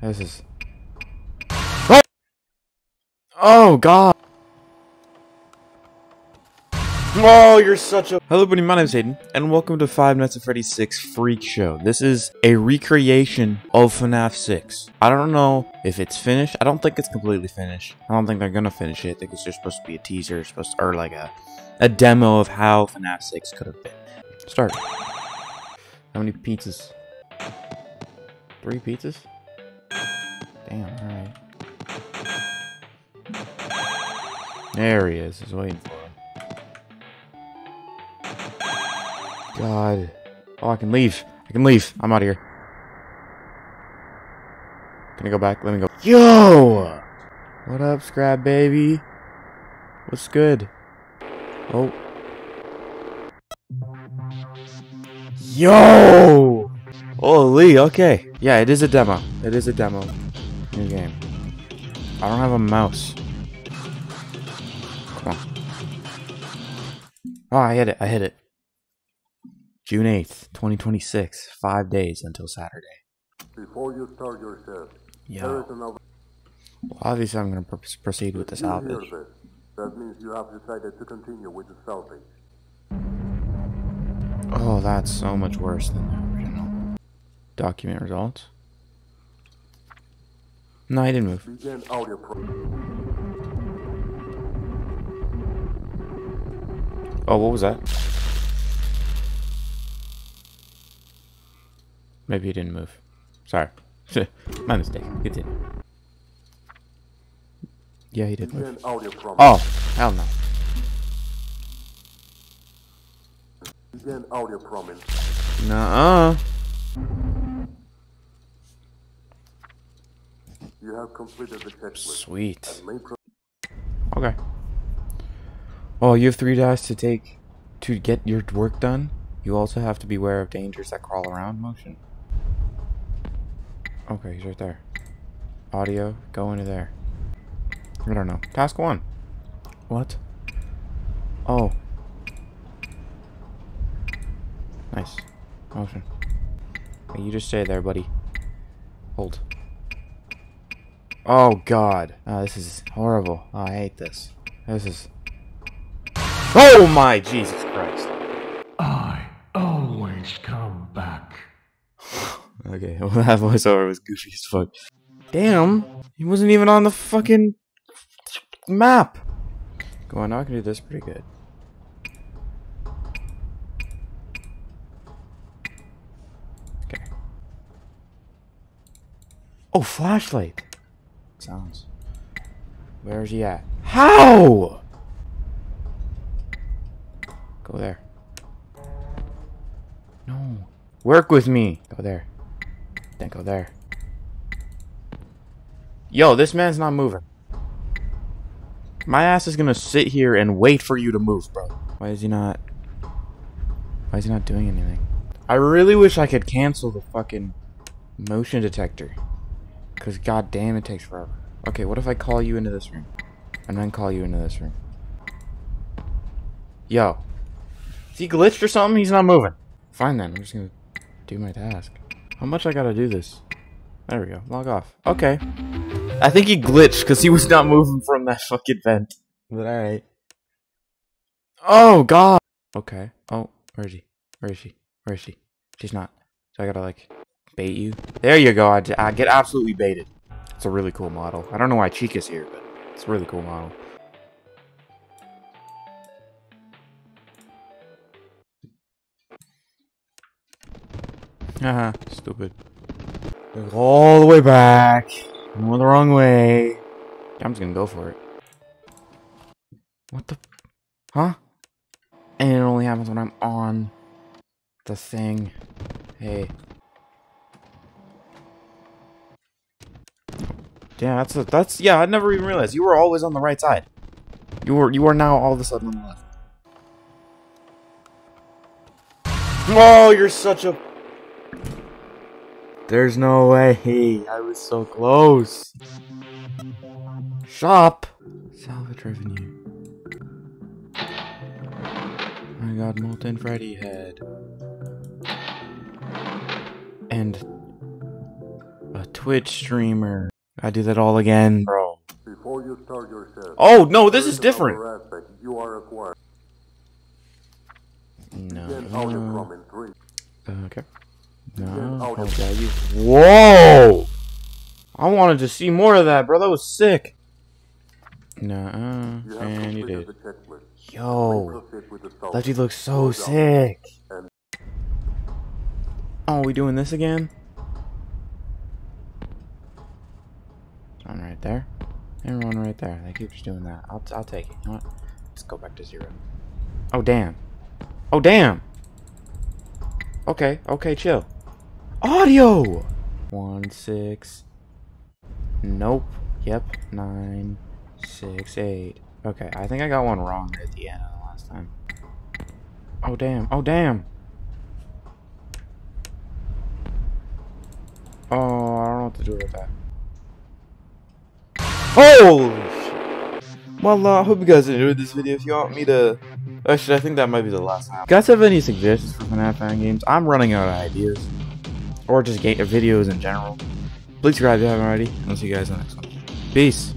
This is. Oh! Oh God! Oh, you're such a. Hello, everybody. My name's Hayden, and welcome to Five Nights at Freddy's 6 Freak Show. This is a recreation of FNAF 6. I don't know if it's finished. I don't think it's completely finished. I don't think they're gonna finish it. I think it's just supposed to be a teaser, supposed to, or like a a demo of how FNAF 6 could have been. Start. How many pizzas? Three pizzas? Damn, alright. There he is. He's waiting for him. God. Oh, I can leave. I can leave. I'm out of here. Can I go back? Let me go. Yo! What up, Scrap Baby? What's good? Oh. Yo! Holy, okay. Yeah, it is a demo. It is a demo. New game. I don't have a mouse. Come on. Oh, I hit it. I hit it. June 8th, 2026. Five days until Saturday. Before you start your shift, there Yo. another Well, obviously, I'm going to pr proceed with this you salvage. That means you have decided to continue with the salvage. Oh, that's so much worse than the original. Document results. No, I didn't move. Begin audio. Oh, what was that? Maybe he didn't move. Sorry. My mistake. Continue. Yeah, he did move. Oh, hell no. Begin audio prompt. Nuh-uh. You have completed the checklist. Sweet. Okay. Oh, you have three dice to take to get your work done. You also have to beware of dangers that crawl around motion. Okay, he's right there. Audio, go into there. I don't know. Task one. What? Oh. Nice. Motion. Hey, you just stay there, buddy. Hold. Oh god. Oh, this is horrible. Oh, I hate this. This is. Oh my Jesus Christ. I always come back. Okay, well that voiceover was goofy as fuck. Damn, he wasn't even on the fucking map. Go on, now I can do this pretty good. Okay. Oh, flashlight. Sounds. Where's he at? How? Go there. No. Work with me. Go there. Then go there. Yo, this man's not moving. My ass is gonna sit here and wait for you to move, bro. Why is he not? Why is he not doing anything? I really wish I could cancel the fucking motion detector. Cause goddamn, it takes forever. Okay, what if I call you into this room? And then call you into this room? Yo. Is he glitched or something? He's not moving. Fine then, I'm just gonna do my task. How much I gotta do this? There we go. Log off. Okay. I think he glitched because he was not moving from that fucking vent. But alright. Oh god. Okay. Oh, where is he? Where is she? Where is she? She's not. So I gotta like bait you. There you go. I get absolutely baited. It's a really cool model. I don't know why Chica's here, but it's a really cool model. Haha, stupid. All the way back. I'm going the wrong way. I'm just gonna go for it. What the? Huh? And it only happens when I'm on the thing. Hey. Yeah, that's a, that's yeah. I never even realized you were always on the right side. You were you are now all of a sudden on the left. Oh, you're such a. There's no way. I was so close. Shop. Salvage revenue. I got Molten Freddy head. And a Twitch streamer. I do that all again, bro. Before you start your shift, Oh no, this is different. aspect you are required. No. Get audio from. Okay. No. audio Okay. You... Oh, Whoa! I wanted to see more of that, bro. That was sick. Nah. Uh, you And you did. Yo. Proceed with the. Lefty looks so sick. And- Oh, we doing this again? One right there. And one right there. They keep just doing that. I'll, I'll take it. You know what? Let's go back to zero. Oh, damn. Oh, damn. Okay, okay, chill. Audio! One, six. Nope. Yep. Nine, six, eight. Okay, I think I got one wrong at the end of the last time. Oh, damn. Oh, damn. Oh, I don't know what to do with that. Holy shit. Well, uh, I hope you guys enjoyed this video. If you want me to... Actually, I think that might be the last time. Guys have any suggestions for FNAF fan games? I'm running out of ideas. Or just videos in general. Please subscribe if you haven't already. And I'll see you guys in the next one. Peace.